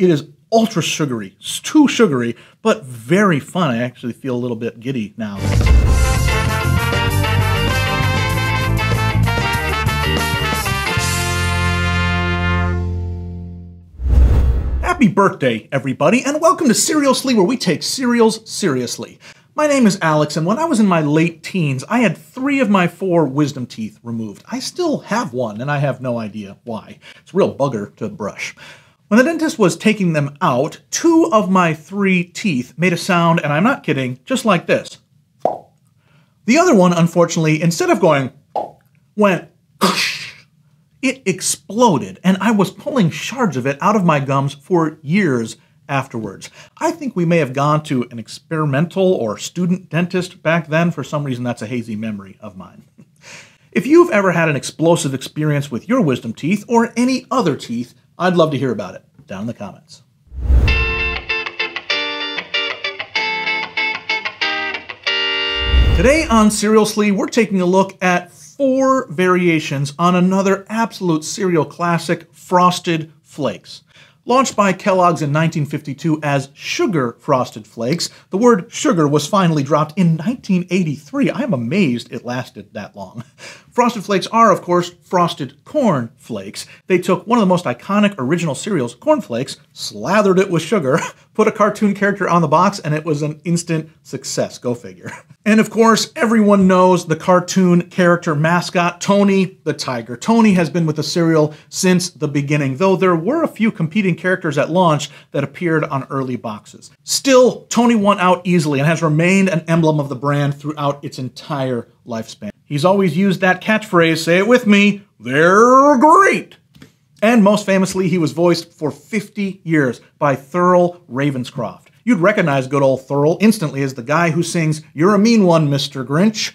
It is ultra sugary. It's too sugary, but very fun. I actually feel a little bit giddy now. Happy birthday, everybody, and welcome to Cerealsly, where we take cereals seriously. My name is Alex, and when I was in my late teens, I had three of my four wisdom teeth removed. I still have one, and I have no idea why. It's a real bugger to brush. When the dentist was taking them out, two of my three teeth made a sound, and I'm not kidding, just like this. The other one, unfortunately, instead of going, went it exploded, and I was pulling shards of it out of my gums for years afterwards. I think we may have gone to an experimental or student dentist back then. For some reason, that's a hazy memory of mine. If you've ever had an explosive experience with your wisdom teeth or any other teeth, I'd love to hear about it down in the comments. Today on Cerealsly, we're taking a look at four variations on another absolute cereal classic, Frosted Flakes. Launched by Kellogg's in 1952 as Sugar Frosted Flakes, the word sugar was finally dropped in 1983. I am amazed it lasted that long. Frosted Flakes are, of course, frosted corn flakes. They took one of the most iconic original cereals, Corn Flakes, slathered it with sugar, put a cartoon character on the box, and it was an instant success. Go figure. And of course, everyone knows the cartoon character mascot, Tony the Tiger. Tony has been with the cereal since the beginning, though there were a few competing characters at launch that appeared on early boxes. Still, Tony won out easily and has remained an emblem of the brand throughout its entire lifespan. He's always used that catchphrase, say it with me, they're great. And most famously, he was voiced for 50 years by Thurl Ravenscroft. You'd recognize good old Thurl instantly as the guy who sings, You're a Mean One, Mr. Grinch.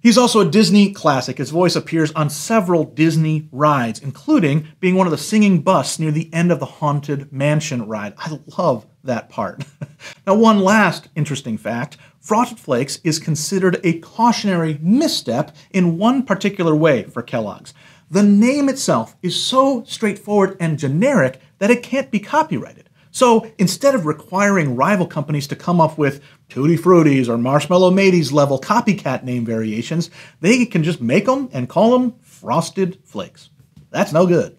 He's also a Disney classic. His voice appears on several Disney rides, including being one of the singing busts near the end of the Haunted Mansion ride. I love that part. now, one last interesting fact Frosted Flakes is considered a cautionary misstep in one particular way for Kellogg's. The name itself is so straightforward and generic that it can't be copyrighted. So instead of requiring rival companies to come up with Tutti Fruttis or Marshmallow Mateys level copycat name variations, they can just make them and call them Frosted Flakes. That's no good.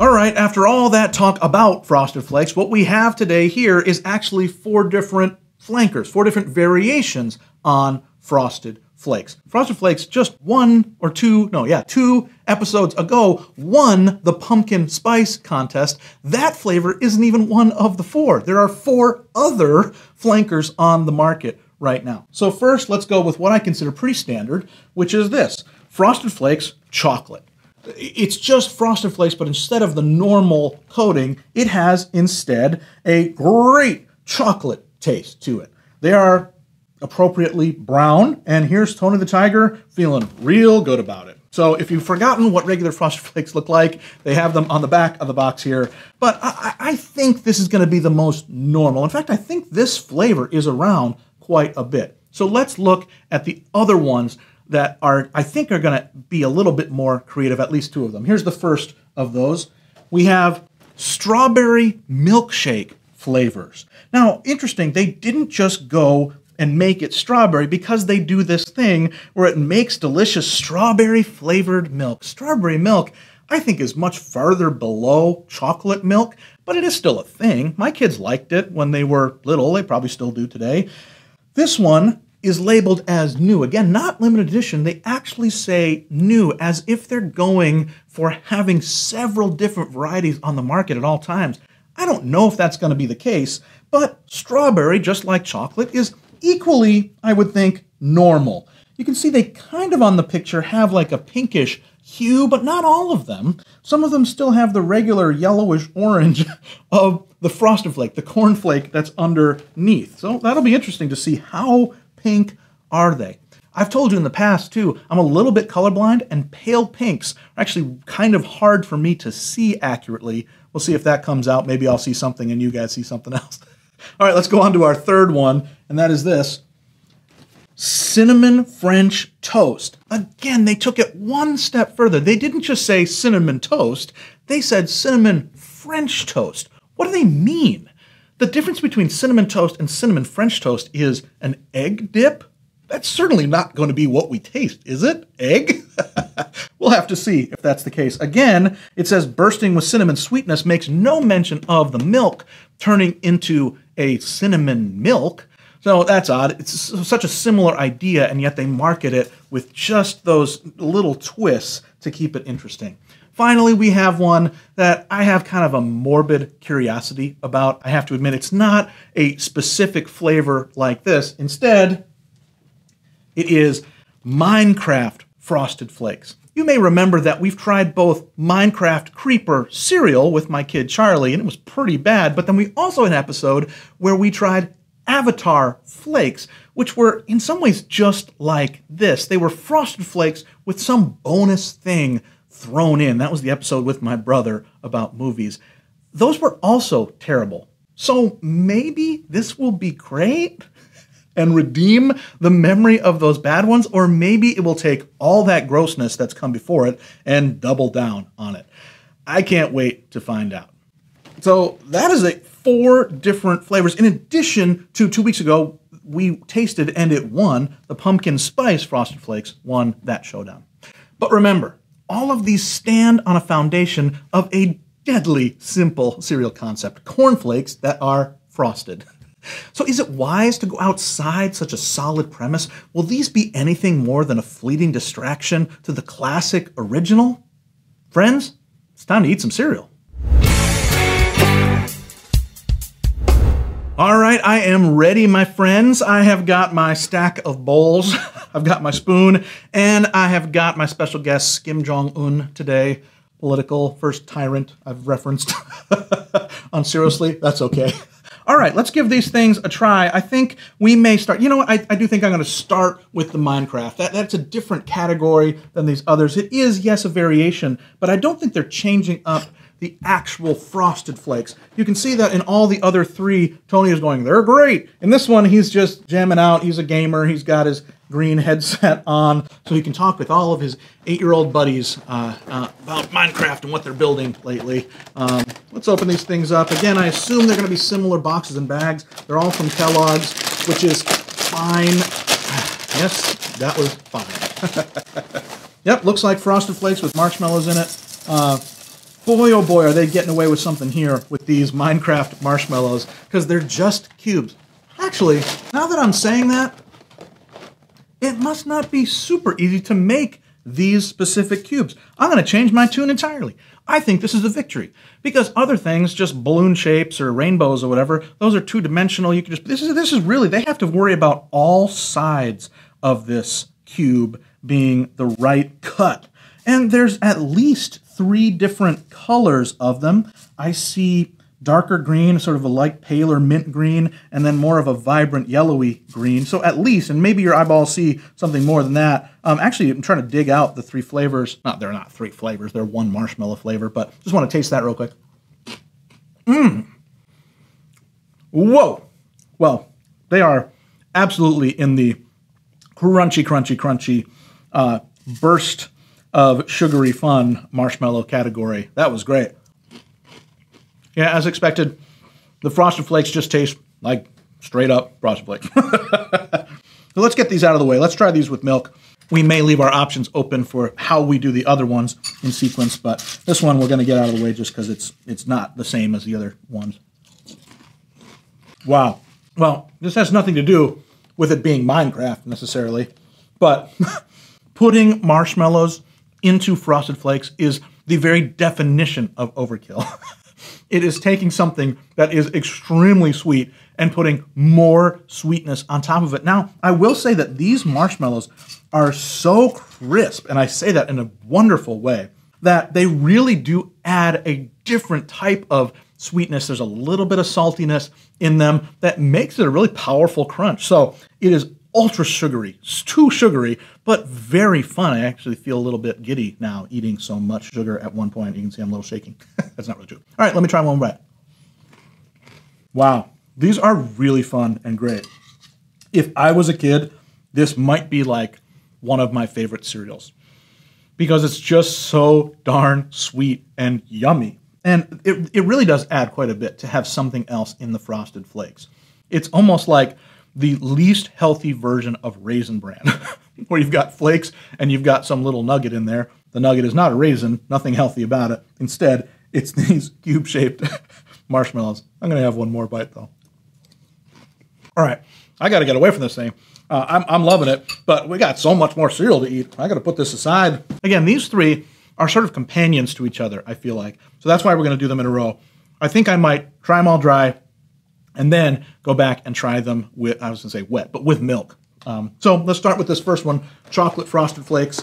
All right, after all that talk about Frosted Flakes, what we have today here is actually four different flankers, four different variations on Frosted Flakes. Frosted Flakes just one or two, no, yeah, two episodes ago won the pumpkin spice contest. That flavor isn't even one of the four. There are four other flankers on the market right now. So first, let's go with what I consider pretty standard, which is this, Frosted Flakes chocolate. It's just Frosted Flakes, but instead of the normal coating, it has instead a great chocolate taste to it. They are appropriately brown. And here's Tony the Tiger feeling real good about it. So if you've forgotten what regular Frosted Flakes look like, they have them on the back of the box here. But I, I think this is going to be the most normal. In fact, I think this flavor is around quite a bit. So let's look at the other ones that are, I think, are going to be a little bit more creative, at least two of them. Here's the first of those. We have strawberry milkshake flavors. Now, interesting, they didn't just go and make it strawberry because they do this thing where it makes delicious strawberry flavored milk. Strawberry milk, I think, is much farther below chocolate milk, but it is still a thing. My kids liked it when they were little, they probably still do today. This one is labeled as new. Again, not limited edition. They actually say new as if they're going for having several different varieties on the market at all times. I don't know if that's going to be the case, but strawberry, just like chocolate, is equally, I would think, normal. You can see they kind of on the picture have like a pinkish hue, but not all of them. Some of them still have the regular yellowish orange of the frosted flake, the cornflake that's underneath. So that'll be interesting to see how pink are they. I've told you in the past too, I'm a little bit colorblind and pale pinks are actually kind of hard for me to see accurately. We'll see if that comes out. Maybe I'll see something and you guys see something else. All right, let's go on to our third one, and that is this. cinnamon French toast. Again, they took it one step further. They didn't just say cinnamon toast, they said cinnamon French toast. What do they mean? The difference between cinnamon toast and cinnamon French toast is an egg dip. That's certainly not going to be what we taste, is it? Egg? we'll have to see if that's the case. Again, it says bursting with cinnamon sweetness makes no mention of the milk turning into a cinnamon milk. So that's odd. It's such a similar idea, and yet they market it with just those little twists to keep it interesting. Finally, we have one that I have kind of a morbid curiosity about. I have to admit, it's not a specific flavor like this. Instead, it is Minecraft Frosted Flakes. You may remember that we've tried both Minecraft Creeper cereal with my kid Charlie, and it was pretty bad, but then we also had an episode where we tried Avatar Flakes, which were in some ways just like this. They were frosted flakes with some bonus thing thrown in. That was the episode with my brother about movies. Those were also terrible. So maybe this will be great and redeem the memory of those bad ones, or maybe it will take all that grossness that's come before it and double down on it. I can't wait to find out. So that is a four different flavors. In addition to two weeks ago, we tasted and it won the pumpkin spice frosted flakes won that showdown. But remember, all of these stand on a foundation of a deadly simple cereal concept cornflakes that are frosted. So, is it wise to go outside such a solid premise? Will these be anything more than a fleeting distraction to the classic original? Friends, it's time to eat some cereal. All right, I am ready, my friends. I have got my stack of bowls, I've got my spoon, and I have got my special guest, Kim Jong un, today. Political first tyrant I've referenced on Cerealsly. That's okay. All right, let's give these things a try. I think we may start. You know what? I, I do think I'm going to start with the Minecraft. That, that's a different category than these others. It is, yes, a variation, but I don't think they're changing up the actual frosted flakes. You can see that in all the other three, Tony is going, they're great. In this one, he's just jamming out. He's a gamer. He's got his green headset on so he can talk with all of his eight-year-old buddies uh, uh, about Minecraft and what they're building lately. Um, let's open these things up. Again, I assume they're going to be similar boxes and bags. They're all from Kellogg's, which is fine. yes, that was fine. yep, looks like Frosted Flakes with marshmallows in it. Uh, boy, oh boy, are they getting away with something here with these Minecraft marshmallows because they're just cubes. Actually, now that I'm saying that, it must not be super easy to make these specific cubes. I'm going to change my tune entirely. I think this is a victory because other things, just balloon shapes or rainbows or whatever, those are two dimensional. You can just this is this is really they have to worry about all sides of this cube being the right cut. And there's at least three different colors of them. I see darker green, sort of a light paler mint green, and then more of a vibrant yellowy green. So at least, and maybe your eyeballs see something more than that. Um, actually, I'm trying to dig out the three flavors. Not, they're not three flavors. They're one marshmallow flavor, but just want to taste that real quick. Mmm. Whoa. Well, they are absolutely in the crunchy, crunchy, crunchy uh, burst of sugary fun marshmallow category. That was great. Yeah, as expected, the Frosted Flakes just taste like straight up Frosted Flakes. so let's get these out of the way. Let's try these with milk. We may leave our options open for how we do the other ones in sequence, but this one we're going to get out of the way just because it's it's not the same as the other ones. Wow. Well, this has nothing to do with it being Minecraft necessarily, but putting marshmallows into Frosted Flakes is the very definition of overkill. It is taking something that is extremely sweet and putting more sweetness on top of it. Now, I will say that these marshmallows are so crisp, and I say that in a wonderful way, that they really do add a different type of sweetness. There's a little bit of saltiness in them that makes it a really powerful crunch. So it is ultra sugary. It's too sugary, but very fun. I actually feel a little bit giddy now eating so much sugar at one point. You can see I'm a little shaking. That's not really true. All right, let me try one bite. Wow, these are really fun and great. If I was a kid this might be like one of my favorite cereals because it's just so darn sweet and yummy. And it, it really does add quite a bit to have something else in the Frosted Flakes. It's almost like the least healthy version of Raisin Bran, where you've got flakes and you've got some little nugget in there. The nugget is not a raisin, nothing healthy about it. Instead, it's these cube shaped marshmallows. I'm going to have one more bite though. All right, I got to get away from this thing. Uh, I'm, I'm loving it, but we got so much more cereal to eat. I got to put this aside. Again, these three are sort of companions to each other, I feel like. So that's why we're going to do them in a row. I think I might try them all dry and then go back and try them with, I was to say wet, but with milk. Um, so let's start with this first one, chocolate frosted flakes,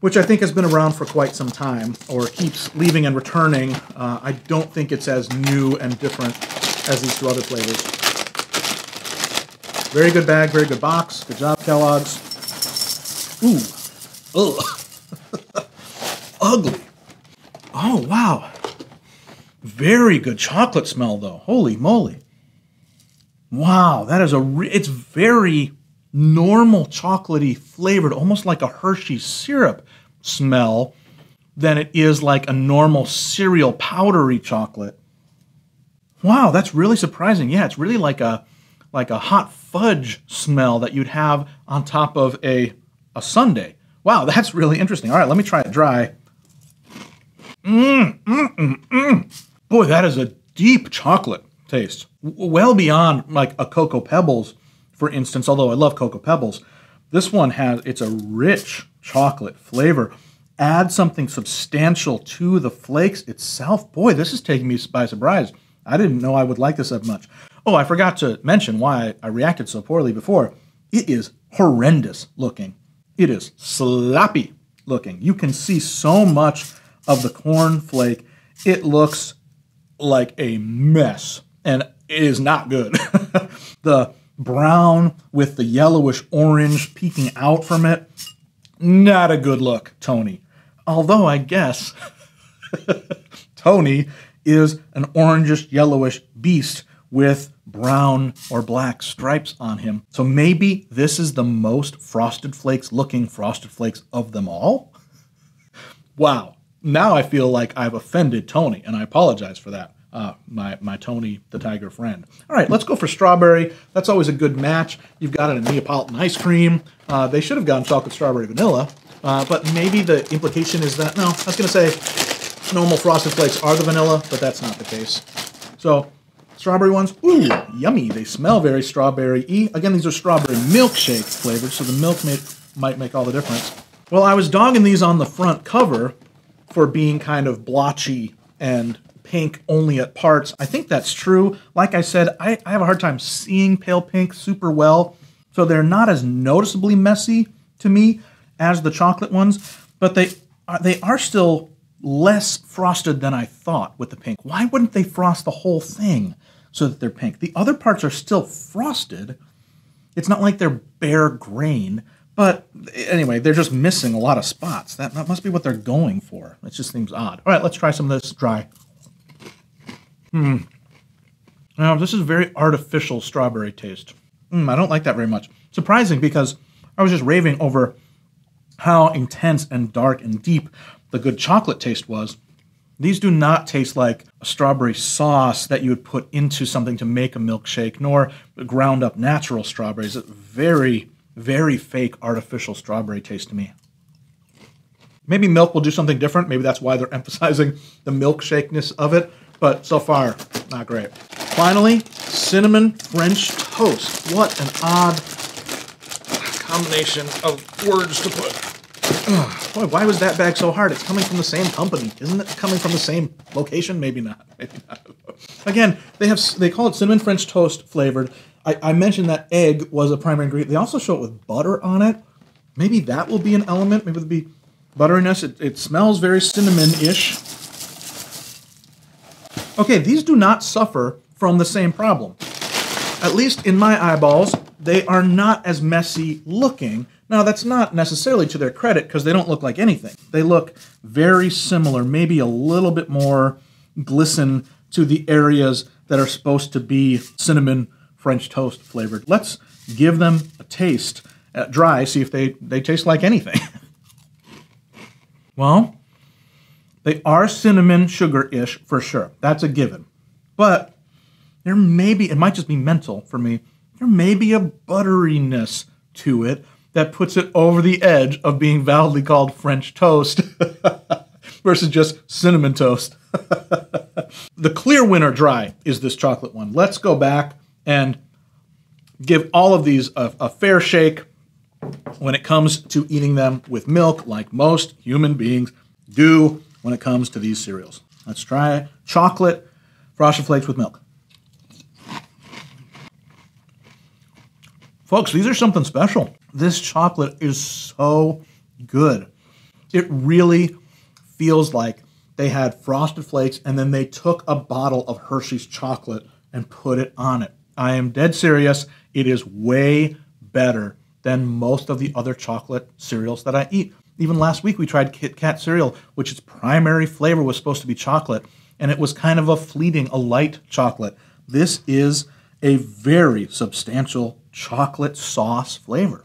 which I think has been around for quite some time or keeps leaving and returning. Uh, I don't think it's as new and different as these two other flavors. Very good bag, very good box. Good job, Kellogg's. Ooh. Ugh. Ugly. Oh, wow. Very good chocolate smell, though. Holy moly. Wow, that is a. it's very normal chocolatey flavored, almost like a Hershey syrup smell, than it is like a normal cereal powdery chocolate. Wow, that's really surprising. Yeah, it's really like a like a hot fudge smell that you'd have on top of a a sundae. Wow, that's really interesting. All right, let me try it dry. Mmm, mmm, mmm, mmm. Boy, that is a deep chocolate taste. Well beyond like a Cocoa Pebbles, for instance, although I love Cocoa Pebbles. This one has, it's a rich chocolate flavor. Add something substantial to the flakes itself. Boy, this is taking me by surprise. I didn't know I would like this that much. Oh, I forgot to mention why I reacted so poorly before. It is horrendous looking. It is sloppy looking. You can see so much of the corn flake. It looks like a mess and it is not good. the brown with the yellowish orange peeking out from it, not a good look, Tony. Although I guess Tony is an orangish yellowish beast with brown or black stripes on him. So maybe this is the most Frosted Flakes looking Frosted Flakes of them all? Wow. Now I feel like I've offended Tony, and I apologize for that uh, my my Tony the Tiger friend. All right, let's go for strawberry. That's always a good match. You've got it in Neapolitan ice cream. Uh, they should have gone chocolate strawberry vanilla, uh, but maybe the implication is that no. I was going to say normal frosted flakes are the vanilla, but that's not the case. So strawberry ones, ooh, yummy. They smell very strawberry-y. Again, these are strawberry milkshake flavored, so the milk may, might make all the difference. Well, I was dogging these on the front cover for being kind of blotchy and pink only at parts. I think that's true. Like I said, I, I have a hard time seeing pale pink super well, so they're not as noticeably messy to me as the chocolate ones, but they are, they are still less frosted than I thought with the pink. Why wouldn't they frost the whole thing so that they're pink? The other parts are still frosted. It's not like they're bare grain, but anyway, they're just missing a lot of spots. That, that must be what they're going for. It just seems odd. All right, let's try some of this dry. Hmm. Now, this is a very artificial strawberry taste. Mm, I don't like that very much. Surprising because I was just raving over how intense and dark and deep the good chocolate taste was. These do not taste like a strawberry sauce that you would put into something to make a milkshake, nor ground up natural strawberries. It's very, very fake artificial strawberry taste to me. Maybe milk will do something different. Maybe that's why they're emphasizing the milkshakeness of it but so far, not great. Finally, cinnamon French toast. What an odd combination of words to put. Ugh, boy, why was that bag so hard? It's coming from the same company, isn't it? Coming from the same location? Maybe not. Maybe not. Again, they have they call it cinnamon French toast flavored. I, I mentioned that egg was a primary ingredient. They also show it with butter on it. Maybe that will be an element. Maybe it'll be butteriness. It, it smells very cinnamon-ish. Okay, these do not suffer from the same problem. At least in my eyeballs, they are not as messy looking. Now, that's not necessarily to their credit because they don't look like anything. They look very similar, maybe a little bit more glisten to the areas that are supposed to be cinnamon French toast flavored. Let's give them a taste dry, see if they, they taste like anything. well, they are cinnamon sugar ish for sure. That's a given. But there may be, it might just be mental for me, there may be a butteriness to it that puts it over the edge of being validly called French toast versus just cinnamon toast. the clear winner dry is this chocolate one. Let's go back and give all of these a, a fair shake when it comes to eating them with milk, like most human beings do when it comes to these cereals. Let's try chocolate frosted flakes with milk. Folks, these are something special. This chocolate is so good. It really feels like they had frosted flakes and then they took a bottle of Hershey's chocolate and put it on it. I am dead serious. It is way better than most of the other chocolate cereals that I eat. Even last week we tried Kit Kat cereal, which its primary flavor was supposed to be chocolate, and it was kind of a fleeting, a light chocolate. This is a very substantial chocolate sauce flavor.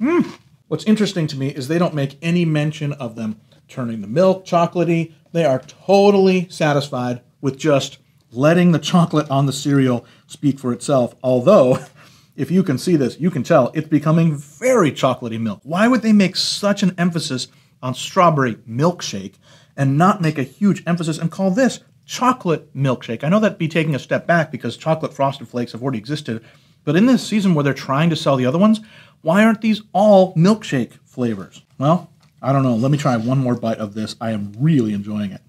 Mm. What's interesting to me is they don't make any mention of them turning the milk chocolatey. They are totally satisfied with just letting the chocolate on the cereal speak for itself. Although, if you can see this, you can tell it's becoming very chocolatey milk. Why would they make such an emphasis on strawberry milkshake and not make a huge emphasis and call this chocolate milkshake? I know that'd be taking a step back because chocolate frosted flakes have already existed, but in this season where they're trying to sell the other ones, why aren't these all milkshake flavors? Well, I don't know. Let me try one more bite of this. I am really enjoying it.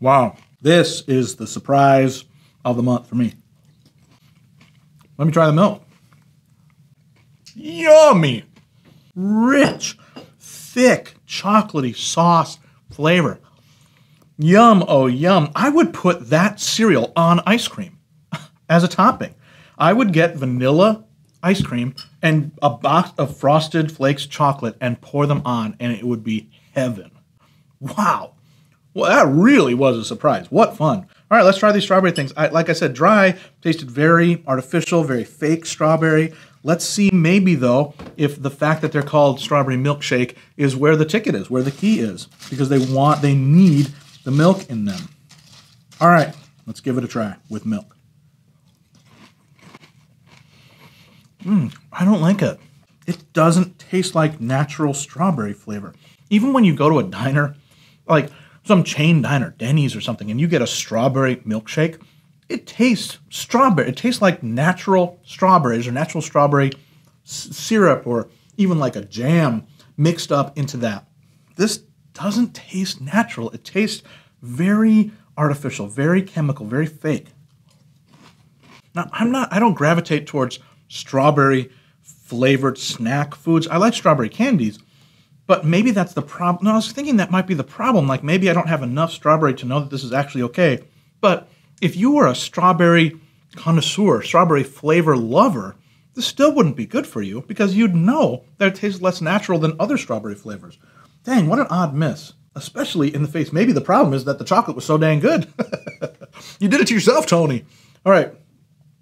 Wow. This is the surprise of the month for me. Let me try the milk. Yummy! Rich, thick, chocolatey sauce flavor. Yum, oh yum. I would put that cereal on ice cream as a topping. I would get vanilla ice cream and a box of frosted flakes chocolate and pour them on, and it would be heaven. Wow. Well, that really was a surprise. What fun. All right, let's try these strawberry things. I, like I said, dry, tasted very artificial, very fake strawberry. Let's see, maybe though, if the fact that they're called strawberry milkshake is where the ticket is, where the key is, because they want, they need the milk in them. All right, let's give it a try with milk. Mm, I don't like it. It doesn't taste like natural strawberry flavor. Even when you go to a diner, like some chain diner, Denny's or something, and you get a strawberry milkshake, it tastes strawberry. It tastes like natural strawberries or natural strawberry syrup or even like a jam mixed up into that. This doesn't taste natural. It tastes very artificial, very chemical, very fake. Now, I'm not, I don't gravitate towards strawberry flavored snack foods. I like strawberry candies, but maybe that's the problem. No, I was thinking that might be the problem. Like maybe I don't have enough strawberry to know that this is actually okay. But if you were a strawberry connoisseur, strawberry flavor lover, this still wouldn't be good for you because you'd know that it tastes less natural than other strawberry flavors. Dang, what an odd miss. Especially in the face. Maybe the problem is that the chocolate was so dang good. you did it to yourself, Tony. All right,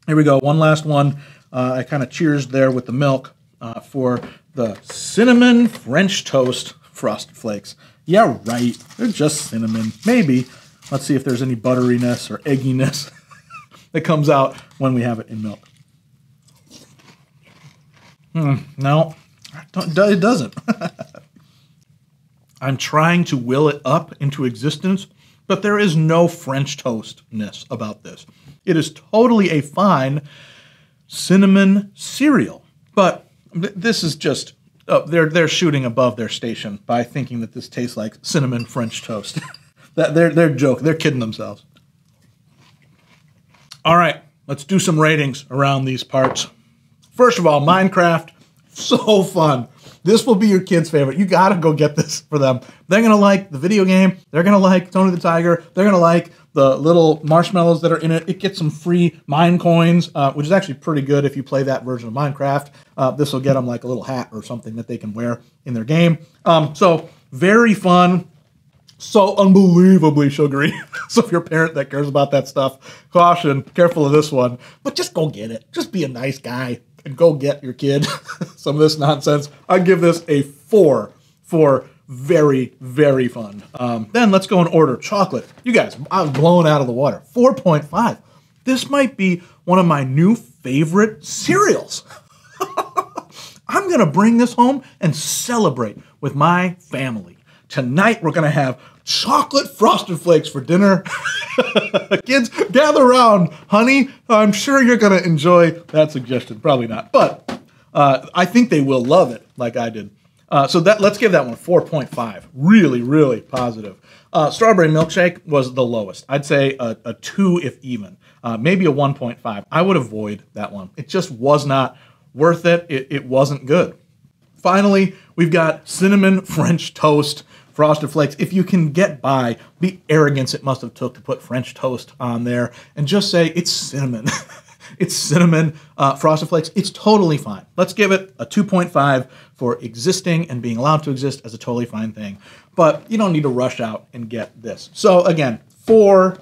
here we go. One last one. Uh, I kind of cheers there with the milk uh, for the cinnamon French toast frosted flakes. Yeah, right. They're just cinnamon. Maybe. Let's see if there's any butteriness or egginess that comes out when we have it in milk. Hmm, no, it doesn't. I'm trying to will it up into existence, but there is no French toastness about this. It is totally a fine cinnamon cereal. But this is just uh, they're they're shooting above their station by thinking that this tastes like cinnamon French toast. that they're they're joking. They're kidding themselves. All right, let's do some ratings around these parts. First of all, Minecraft, so fun. This will be your kids' favorite. You gotta go get this for them. They're gonna like the video game. They're gonna like Tony the Tiger. They're gonna like the little marshmallows that are in it. It gets some free Minecoins, uh, which is actually pretty good if you play that version of Minecraft. Uh, this will get them like a little hat or something that they can wear in their game. Um, so very fun, so unbelievably sugary. so if you're a parent that cares about that stuff, caution, careful of this one. But just go get it. Just be a nice guy and go get your kid some of this nonsense. I give this a four for very, very fun. Um, then let's go and order chocolate. You guys, I'm blown out of the water. 4.5. This might be one of my new favorite cereals. I'm going to bring this home and celebrate with my family. Tonight, we're going to have chocolate frosted flakes for dinner. Kids, gather around. Honey, I'm sure you're going to enjoy that suggestion. Probably not, but uh, I think they will love it like I did. Uh, so that let's give that one 4.5. Really, really positive. Uh, strawberry milkshake was the lowest. I'd say a, a 2 if even. Uh, maybe a 1.5. I would avoid that one. It just was not worth it. It, it wasn't good. Finally, we've got cinnamon French toast frosted flakes. If you can get by the arrogance it must have took to put French toast on there and just say it's cinnamon. it's cinnamon uh, frosted flakes. It's totally fine. Let's give it a 2.5 for existing and being allowed to exist as a totally fine thing. But you don't need to rush out and get this. So again, 4,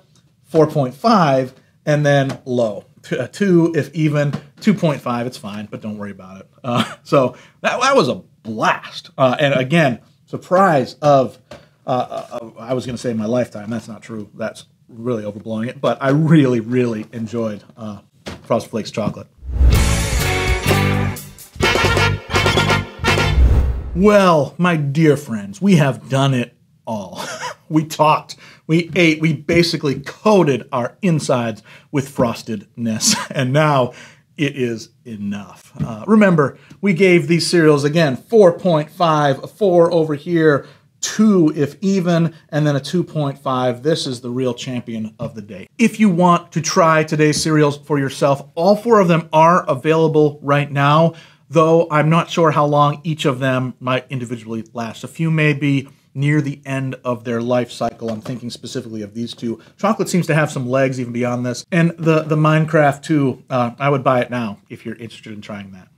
4.5, and then low. 2 if even, 2.5, it's fine, but don't worry about it. Uh, so that, that was a blast. Uh, and again, surprise of, uh, of I was going to say my lifetime. That's not true. That's really overblowing it. But I really, really enjoyed uh, Frosted Flakes chocolate. Well, my dear friends, we have done it all. we talked, we ate, we basically coated our insides with frostedness, and now it is enough. Uh, remember, we gave these cereals again 4.5, 4 over here, 2 if even, and then a 2.5. This is the real champion of the day. If you want to try today's cereals for yourself, all four of them are available right now, though I'm not sure how long each of them might individually last. A few may be near the end of their life cycle. I'm thinking specifically of these two. Chocolate seems to have some legs even beyond this. And the, the Minecraft 2, uh, I would buy it now if you're interested in trying that.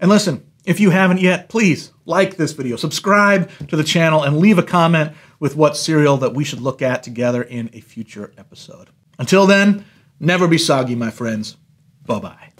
And listen, if you haven't yet, please like this video, subscribe to the channel, and leave a comment with what cereal that we should look at together in a future episode. Until then, never be soggy, my friends. Bye-bye.